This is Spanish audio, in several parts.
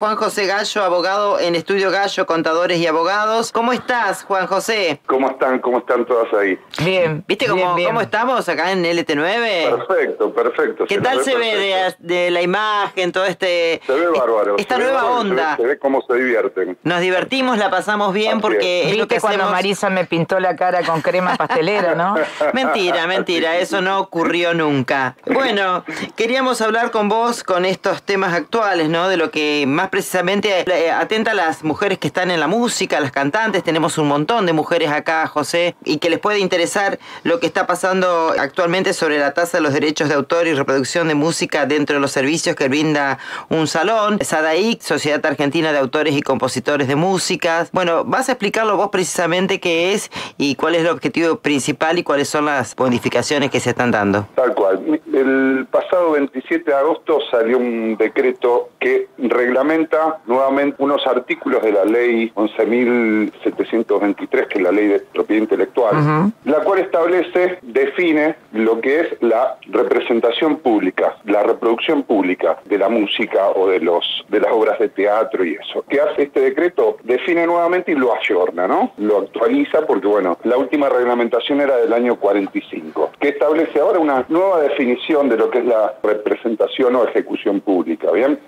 Juan José Gallo, abogado en Estudio Gallo, Contadores y Abogados. ¿Cómo estás, Juan José? ¿Cómo están? ¿Cómo están todas ahí? Bien. ¿Viste cómo, cómo estamos acá en LT9? Perfecto, perfecto. ¿Qué tal se ve de, la imagen, todo este... Se ve bárbaro. Esta nueva onda. Se ve, cómo se divierten. Nos divertimos, la pasamos bien porque es. lo que cuando Marisa me pintó la cara con crema pastelera, ¿no? mentira, mentira, eso no ocurrió nunca. Bueno, queríamos hablar con vos con estos temas actuales, ¿no? De lo que más precisamente eh, atenta a las mujeres que están en la música, las cantantes. Tenemos un montón de mujeres acá, José, y que les puede interesar lo que está pasando actualmente sobre la tasa de los derechos de autor y reproducción de música dentro de los servicios que brinda un salón. SADAIC, Sociedad Argentina de Autores y Compositores de Música. Bueno, vas a explicarlo vos precisamente qué es y cuál es el objetivo principal y cuáles son las modificaciones que se están dando. Tal cual. El pasado 27 de agosto salió un decreto que reglamenta nuevamente unos artículos de la ley 11.723, que es la ley de propiedad intelectual, la cual establece, define lo que es la representación pública, la reproducción pública de la música o de los de las obras de teatro y eso. ¿Qué hace este decreto? Define nuevamente y lo ayorna, ¿no? Lo actualiza porque, bueno, la última reglamentación era del año 45, que establece ahora una nueva definición de lo que es la representación o ejecución pública, ¿bien?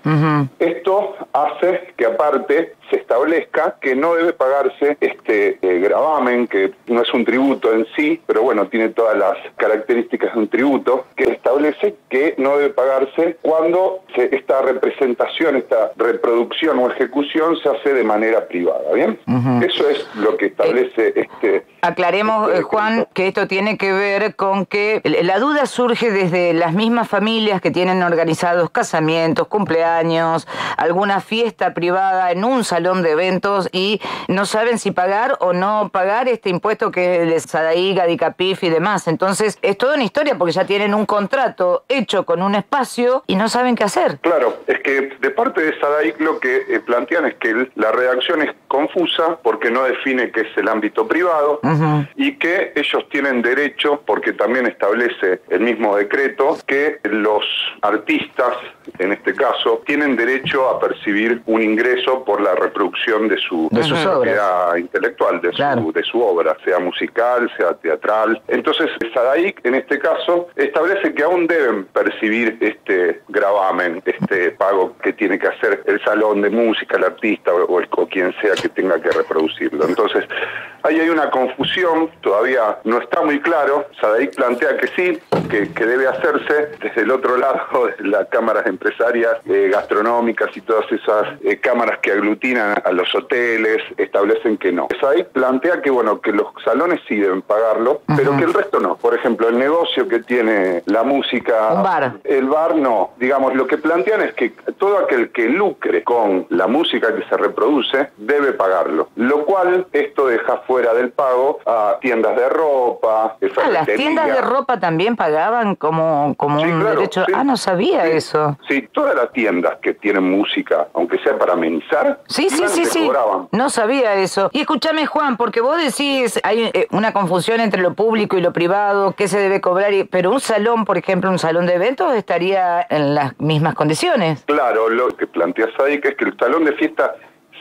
Esto hace que aparte se establezca que no debe pagarse este eh, gravamen, que no es un tributo en sí, pero bueno, tiene todas las características de un tributo, que establece que no debe pagarse cuando esta representación, esta reproducción o ejecución se hace de manera privada, ¿bien? Eso es lo que establece este... Aclaremos, este Juan, que esto tiene que ver con que la duda surge desde las mismas familias que tienen organizados casamientos, cumpleaños, alguna fiesta privada en un salón de eventos y no saben si pagar o no pagar este impuesto que es el SADAI, Gadicapif y demás. Entonces, es toda una historia porque ya tienen un contrato hecho con un espacio y no saben qué hacer. Claro, es que de parte de SADAIC lo que eh, plantean es que la redacción es confusa porque no define qué es el ámbito privado y que ellos tienen derecho, porque también establece el mismo decreto, que los artistas, en este caso, tienen derecho a percibir un ingreso por la reproducción de su, de propiedad intelectual, de, su, de su obra, sea musical, sea teatral. Entonces, SADAIC, en este caso, establece que aún deben percibir este gravamen, este pago que tiene que hacer el salón de música, el artista o, o quien sea que tenga que reproducirlo. Entonces, ahí hay una confusión, todavía no está muy claro. Sadaic plantea que sí, que, debe hacerse desde el otro lado las cámaras empresarias, eh, gastronómicas y todas esas eh, cámaras que aglutinan a los hoteles, establecen que no. Sadaic plantea que, bueno, que los salones sí deben pagarlo, pero que el resto no. Por ejemplo, el negocio que tiene la música... bar. El bar no. Digamos, lo que plantean es que todo aquel que lucre con la música que se reproduce debe pagarlo. Lo cual esto deja fuera del pago a tiendas de ropa. Ah, las tiendas de ropa también pagaban como, como un derecho. Ah, no sabía eso. Sí, todas las tiendas que tienen música, aunque sea para amenizar, sí, sí, sí, sí. No sabía eso. Y escúchame, Juan, porque vos decís, hay eh, una confusión entre lo público y lo privado, qué se debe cobrar, pero un salón, por ejemplo, un salón de eventos estaría en las mismas condiciones. Claro, lo que planteas ahí que es que el salón de fiesta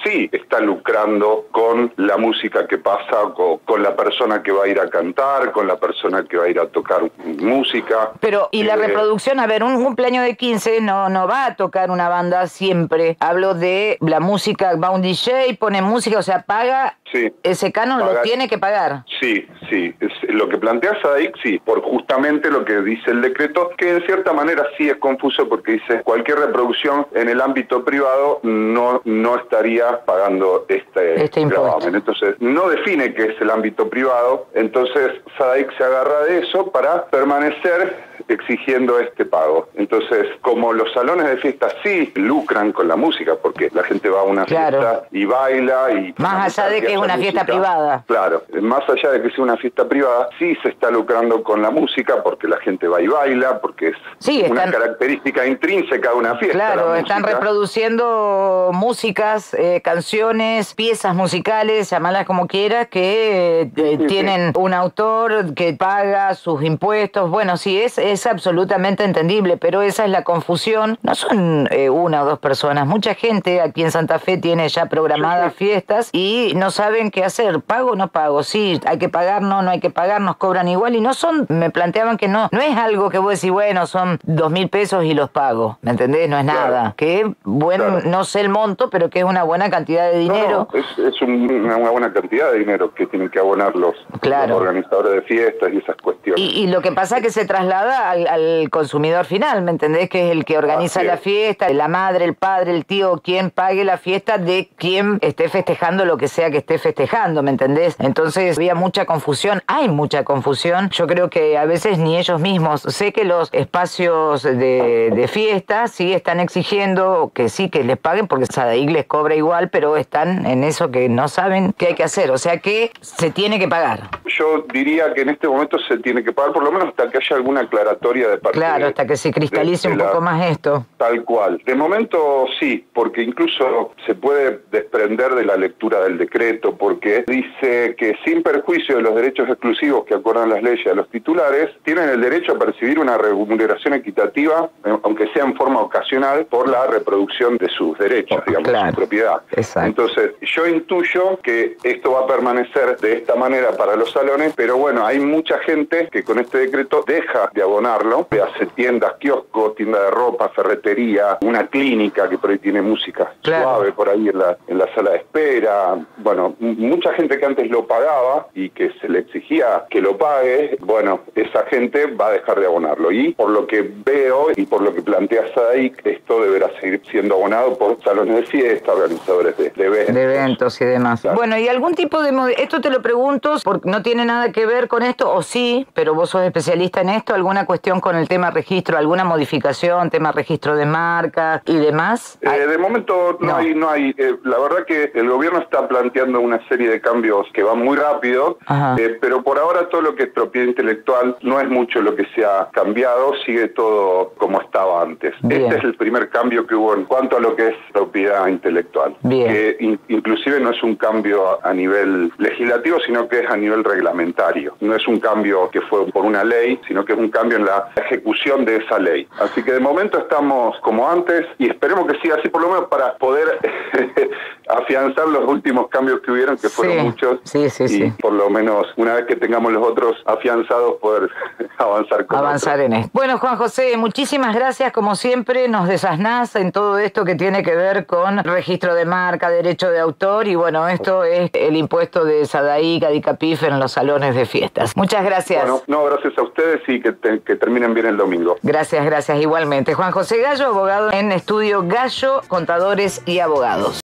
sí está lucrando con la música que pasa, con, la persona que va a ir a cantar, con la persona que va a ir a tocar música. Pero, ¿y la eh, reproducción? A ver, un cumpleaños de 15 no, no va a tocar una banda siempre. Hablo de la música, va un DJ, pone música, o sea, paga ese canon, lo tiene que pagar. Sí, sí. lo que plantea SADIC, sí, por justamente lo que dice el decreto, que en cierta manera sí es confuso porque dice cualquier reproducción en el ámbito privado no, no estaría pagando este, este gravamen. Entonces, no define qué es el ámbito privado, entonces SADAIC se agarra de eso para permanecer exigiendo este pago. Entonces, como los salones de fiesta sí lucran con la música, porque la gente va a una fiesta y baila y... Más allá de que es una fiesta privada. Claro, más allá de que sea una fiesta privada, sí se está lucrando con la música porque la gente va y baila, porque es una característica intrínseca de una fiesta. Claro, están reproduciendo músicas eh, canciones, piezas musicales, llamalas como quieras, que eh, tienen un autor que paga sus impuestos. Bueno, sí, es, es absolutamente entendible, pero esa es la confusión. No son eh, una o dos personas. Mucha gente aquí en Santa Fe tiene ya programadas fiestas y no saben qué hacer. ¿Pago o no pago? Sí, hay que pagar, no, no hay que pagar, nos cobran igual y no son, me planteaban que no, no es algo que vos decís, bueno, son dos mil pesos y los pago, ¿me entendés? No es nada. Que, bueno, no sé el monto, pero que es una buena cantidad de dinero. es, una, buena cantidad de dinero que tienen que abonar los, organizadores de fiestas y esas cuestiones. Y, lo que pasa es que se traslada al, consumidor final, ¿me entendés? Que es el que organiza la fiesta, la madre, el padre, el tío, quien pague la fiesta de quien esté festejando lo que sea que esté festejando, ¿me entendés? Entonces había mucha confusión, hay mucha confusión. Yo creo que a veces ni ellos mismos, sé que los espacios de, de fiesta sí están exigiendo que sí, que les paguen, porque Sadaik les cobra igual, pero están en eso que no saben qué hay que hacer. O sea que se tiene que pagar. Yo diría que en este momento se tiene que pagar, por lo menos hasta que haya alguna aclaratoria de parte Claro, hasta que se cristalice un poco más esto. Tal cual. De momento sí, porque incluso se puede desprender de la lectura del decreto, porque dice que sin perjuicio de los derechos exclusivos que acuerdan las leyes a los titulares, tienen el derecho a percibir una remuneración equitativa, eh, aunque sea en forma ocasional, por la reproducción de sus derechos, digamos, de su propiedad. Entonces, yo intuyo que esto va a permanecer de esta manera para los salones, pero bueno, hay mucha gente que con este decreto deja de abonarlo, que hace tiendas, kioscos, tienda de ropa, ferretería, una clínica que por ahí tiene música suave por ahí en la, en la sala de espera. Bueno, mucha gente que antes lo pagaba y que se le exigía que lo pague, bueno, esa gente va a dejar de abonarlo. Y por lo que veo y por lo que plantea Sadaik, esto deberá seguir siendo abonado por salones de fiesta, organizadores de, eventos. De eventos y demás. Bueno, ¿y algún tipo de... Esto te lo pregunto porque no tiene nada que ver con esto, o sí, pero vos sos especialista en esto, ¿alguna cuestión con el tema registro, alguna modificación, tema registro de marcas y demás? Eh, de momento no, hay, no hay. Eh, la verdad que el gobierno está planteando una serie de cambios que van muy rápido, eh, pero por ahora todo lo que es propiedad intelectual no es mucho lo que se ha cambiado, sigue todo como estaba antes. Este es el primer cambio que hubo en cuanto a lo que es propiedad intelectual. Que inclusive no es un cambio a nivel legislativo, sino que es a nivel reglamentario. No es un cambio que fue por una ley, sino que es un cambio en la ejecución de esa ley. Así que de momento estamos como antes y esperemos que siga así por lo menos para poder afianzar los últimos cambios que hubieron, que fueron muchos. Sí, sí, y por lo menos una vez que tengamos los otros afianzados, poder avanzar con Avanzar en esto. Bueno, Juan José, muchísimas gracias. Como siempre, nos desasnás en todo esto que tiene que ver con registro de marca, derecho de autor y bueno, esto es el impuesto de Sadaí, Cadicapif en los salones de fiestas. Muchas gracias. Bueno, no, gracias a ustedes y que, que terminen bien el domingo. Gracias, gracias igualmente. Juan José Gallo, abogado en estudio Gallo, contadores y abogados.